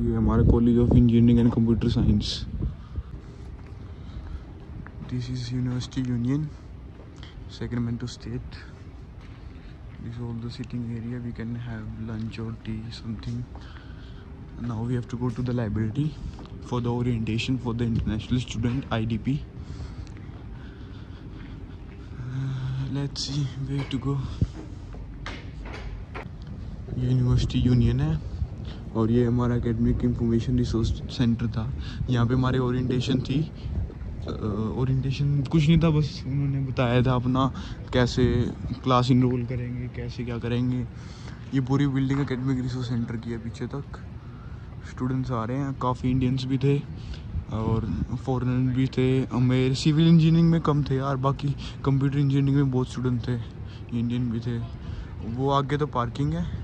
ये हमारे college of engineering and computer science this is university union second main to state this all the sitting area we can have lunch और tea something now we have to go to the library for the orientation for the international student IDP let's see way to go university union है और ये हमारा academic information resource centre था। यहाँ पे हमारी orientation थी। ओरिएंटेशन कुछ नहीं था, बस उन्होंने बताया था अपना कैसे क्लास इनरोल करेंगे, कैसे क्या करेंगे। ये पूरी बिल्डिंग एकेडमिक रिसोर्स सेंटर की है पीछे तक। स्टूडेंट्स आ रहे हैं, काफ़ी इंडियंस भी थे और फॉरेनर भी थे। मेरे सिविल इंजीनियरिंग में कम थे यार, बाकी कंप्यूटर इंजीनियरिंग में बहुत स्टूडेंट थे इंडियन भी थे। वो आगे तो पार्किंग है।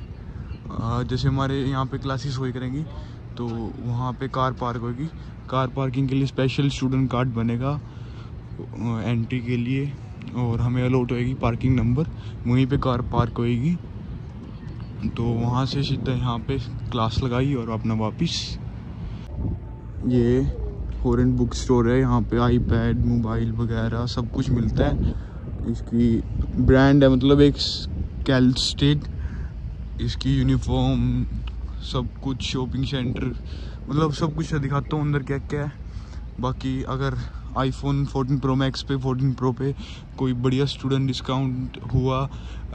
जैसे हमारे यहाँ पे क्लासेस हुई करेंगी तो वहाँ पे कार पार्क होगी। कार पार्किंग के लिए स्पेशल स्टूडेंट कार्ड बनेगा एंट्री के लिए, और हमें अलॉट होएगी पार्किंग नंबर वहीं पे कार पार्क होएगी। तो वहाँ से सीधा यहाँ पे क्लास लगाई और अपना वापस। ये फॉरेन बुक स्टोर है, यहाँ पे आईपैड मोबाइल वगैरह सब कुछ मिलता है। इसकी ब्रांड है मतलब एक कैल स्टेट इसकी यूनिफॉर्म सब कुछ शॉपिंग सेंटर मतलब सब कुछ दिखाता हूँ अंदर क्या क्या है। बाकी अगर आईफोन 14 प्रो मैक्स पे 14 प्रो पे कोई बढ़िया स्टूडेंट डिस्काउंट हुआ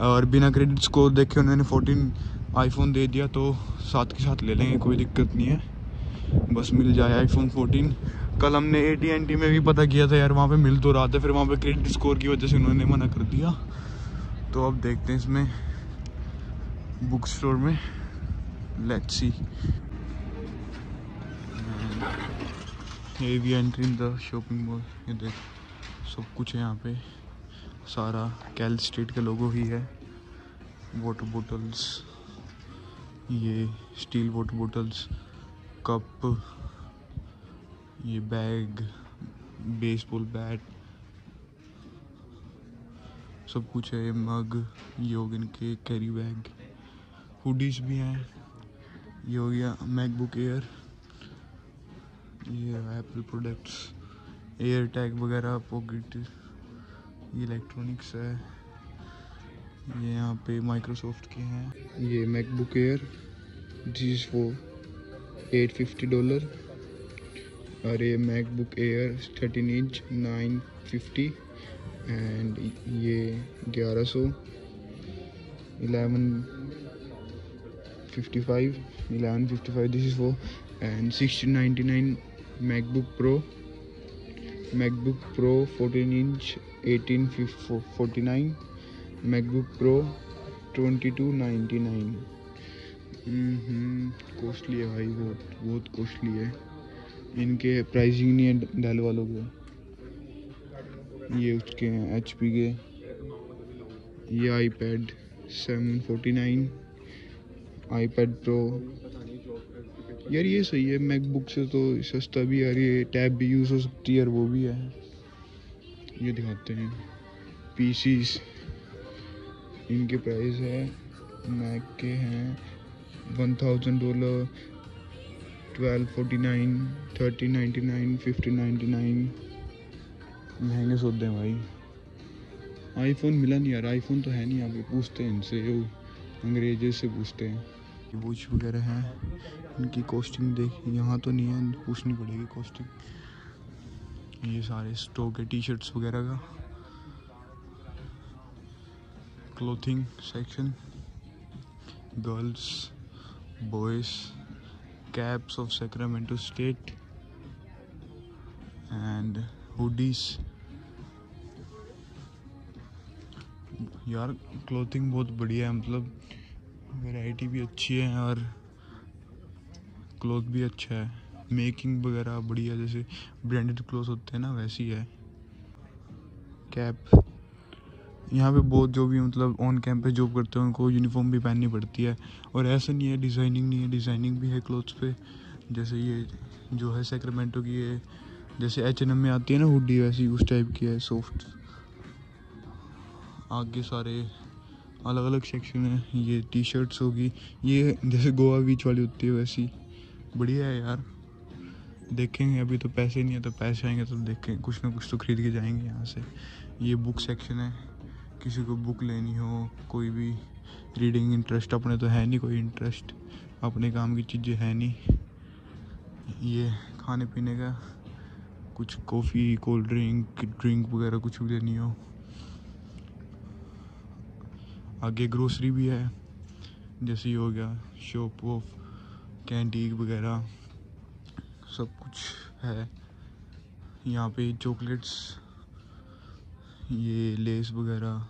और बिना क्रेडिट स्कोर देखे उन्होंने 14 आईफोन दे दिया तो साथ के साथ ले लेंगे, कोई दिक्कत नहीं है। बस मिल जाए आईफोन 14 कल हमने ए टी में भी पता किया था यार, वहाँ पे मिल तो रहा था, फिर वहाँ पे क्रेडिट स्कोर की वजह से उन्होंने मना कर दिया। तो अब देखते हैं इसमें। बुक स्टोर में। लेट्स सी ये भी entry in the shopping mall ये देख, सब कुछ है यहाँ पे। सारा कैल स्ट्रीट का लोगो ही है। वाटर बोटल्स ये स्टील वाटर बोटल्स कप ये बैग बेसबॉल बैट सब कुछ है। मग ये हो इनके कैरी बैग हुडीज भी हैं। ये हो गया मैकबुक एयर ये एप्पल प्रोडक्ट्स एयर टैग वगैरह पॉकेट ये इलेक्ट्रॉनिक्स है। ये यहाँ पे माइक्रोसॉफ्ट के हैं। ये मैकबुक एयर जी फो एट फिफ्टी डॉलर और ये MacBook Air thirteen inch nine fifty and ये ग्यारह सौ। Eleven 55 1155 this is 4 and 1699 macbook pro. Macbook pro 14 inch 1849 macbook pro 2299 costly mm-hmm. है भाई, बहुत बहुत कॉस्टली है। इनके प्राइसिंग नहीं है डेल वालों के। ये उसके एच पी के। ये iPad seven forty nine iPad pro यार ये सही है मैकबुक से तो सस्ता भी यार ये टैब भी यूज़ हो सकती है वो भी है। ये दिखाते हैं। पीसीस इनके प्राइस है मैक के हैं one thousand dollar twelve forty nine thirty ninety nine fifty ninety nine महँगे सौदे हैं भाई। आईफोन मिला नहीं यार आईफोन तो है नहीं यहाँ पे, पूछते हैं इनसे, अंग्रेज़ों से पूछते हैं। वॉच वगैरह हैं। इनकी कॉस्टिंग देख, यहाँ तो नहीं है पूछनी पड़ेगी कॉस्टिंग ये सारे स्टॉक है टी शर्ट्स वगैरह का। Clothing section girls boys caps of Sacramento State and hoodies यार क्लोथिंग बहुत बढ़िया है मतलब वैरायटी भी अच्छी है और क्लोथ भी अच्छा है। मेकिंग वगैरह बढ़िया, जैसे ब्रांडेड क्लोथ होते हैं ना, वैसी है। कैप यहाँ पे बहुत जो भी मतलब ऑन कैंपस जॉब करते हैं, उनको यूनिफॉर्म भी पहननी पड़ती है। और ऐसा नहीं है डिज़ाइनिंग नहीं है डिज़ाइनिंग भी है क्लोथ्स पे। जैसे ये जो है सेक्रेमेंटो की है जैसे एच एन एम में आती है ना हुडी वैसी उस टाइप की है सॉफ्ट आगे सारे अलग अलग सेक्शन है। ये टी शर्ट्स होगी। ये जैसे गोवा बीच वाली होती है वैसी। बढ़िया है यार। देखेंगे, अभी तो पैसे नहीं है तो पैसे आएँगे तो देखेंगे कुछ ना कुछ तो खरीद के जाएँगे यहाँ से। ये बुक सेक्शन है। किसी को बुक लेनी हो, कोई भी रीडिंग इंटरेस्ट अपने तो है नहीं कोई इंटरेस्ट अपने काम की चीज़ें है नहीं। ये खाने पीने का कुछ कॉफ़ी कोल्ड ड्रिंक ड्रिंक वगैरह कुछ भी लेनी हो। आगे ग्रोसरी भी है, जैसे हो गया शॉप वॉप कैंटीन वगैरह, सब कुछ है। यहाँ पे चॉकलेट्स ये लेस वगैरह,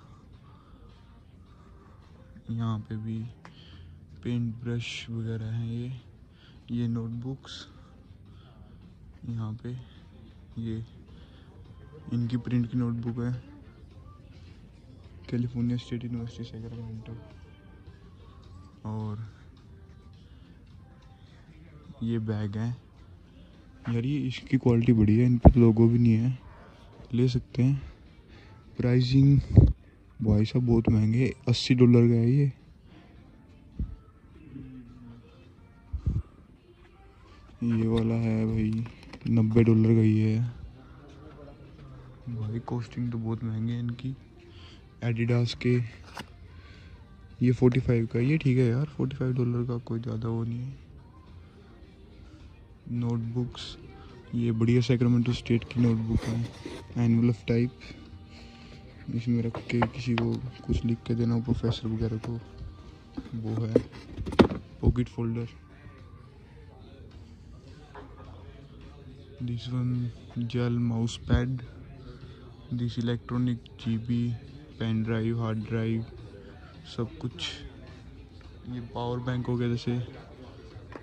यहाँ पे भी पेंट ब्रश वगैरह हैं ये ये नोटबुक्स यहाँ पे ये, इनकी प्रिंट की नोटबुक है। कैलिफ़ोर्निया स्टेट यूनिवर्सिटी सैक्रामेंटो और ये बैग है। यार, ये इसकी क्वालिटी बढ़िया है, इन पर लोगो भी नहीं है। ले सकते हैं। प्राइसिंग भाई साहब, बहुत महँगे अस्सी डॉलर का है ये। ये वाला है भाई, नब्बे डॉलर का ही है। भाई कॉस्टिंग तो बहुत महँगे है इनकी। एडिडास के। ये फोर्टी फाइव का, ये ठीक है यार फोर्टी फाइव डॉलर का कोई ज़्यादा वो नहीं है। नोटबुक्स ये बढ़िया सैक्रामेंटो स्टेट की नोटबुक है एनुअल ऑफ़ टाइप इसमें रख के किसी को कुछ लिख के देना प्रोफेसर वगैरह को। वो है pocket folder this one gel mouse pad this electronic GB pen drive hard drive सब कुछ ये पावर बैंक हो गया जैसे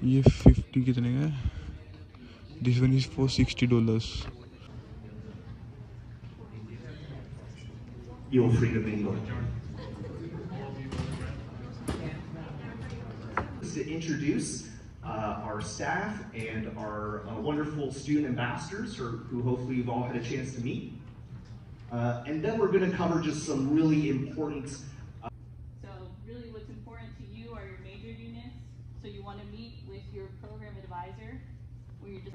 ये फिफ्टी कितने का है this one is for sixty dollars your freedom England. To introduce uh, our staff and our uh, wonderful student ambassadors, or who hopefully you've all had a chance to meet. Uh, and then we're going to cover just some really important So really what's important to you are your major units. So you want to meet with your program advisor where you're just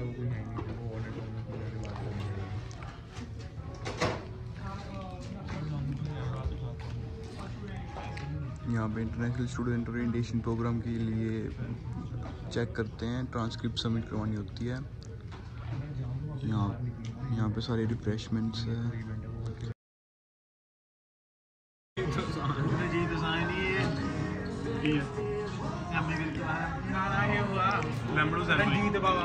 यहाँ पे international student orientation programme के लिए check करते हैं transcript submit करवानी होती है यहाँ यहाँ पे सारे रिफ्रेशमेंट्स है रंजीत बाबा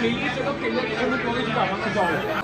खेलिए चलो खेलो खेलो कॉलेज का सजाओ